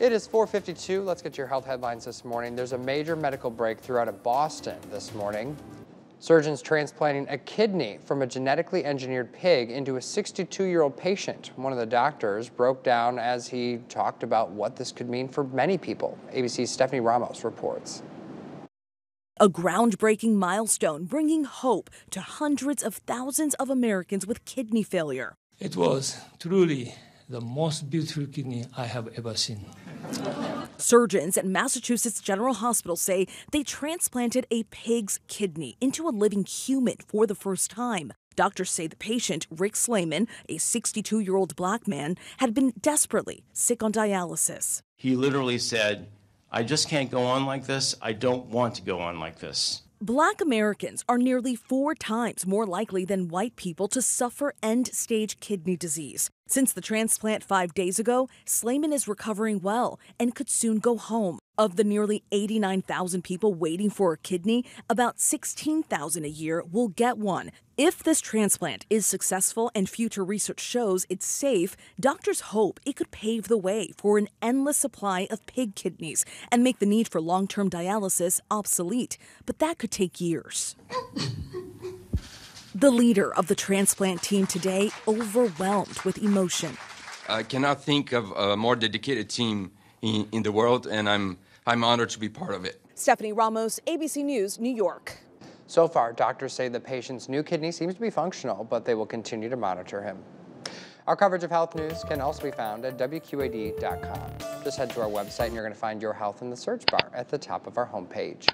It is 452. Let's get your health headlines this morning. There's a major medical breakthrough out of Boston this morning. Surgeons transplanting a kidney from a genetically engineered pig into a 62-year-old patient. One of the doctors broke down as he talked about what this could mean for many people. ABC's Stephanie Ramos reports. A groundbreaking milestone bringing hope to hundreds of thousands of Americans with kidney failure. It was truly the most beautiful kidney I have ever seen. Surgeons at Massachusetts General Hospital say they transplanted a pig's kidney into a living human for the first time. Doctors say the patient, Rick Slayman, a 62 year old black man, had been desperately sick on dialysis. He literally said, I just can't go on like this. I don't want to go on like this. Black Americans are nearly four times more likely than white people to suffer end stage kidney disease. Since the transplant five days ago, Slayman is recovering well and could soon go home. Of the nearly 89,000 people waiting for a kidney, about 16,000 a year will get one. If this transplant is successful and future research shows it's safe, doctors hope it could pave the way for an endless supply of pig kidneys and make the need for long term dialysis obsolete. But that could take years. the leader of the transplant team today overwhelmed with emotion. I cannot think of a more dedicated team in, in the world, and I'm I'm honored to be part of it. Stephanie Ramos, ABC News, New York. So far, doctors say the patient's new kidney seems to be functional, but they will continue to monitor him. Our coverage of health news can also be found at WQAD.com. Just head to our website and you're going to find your health in the search bar at the top of our homepage.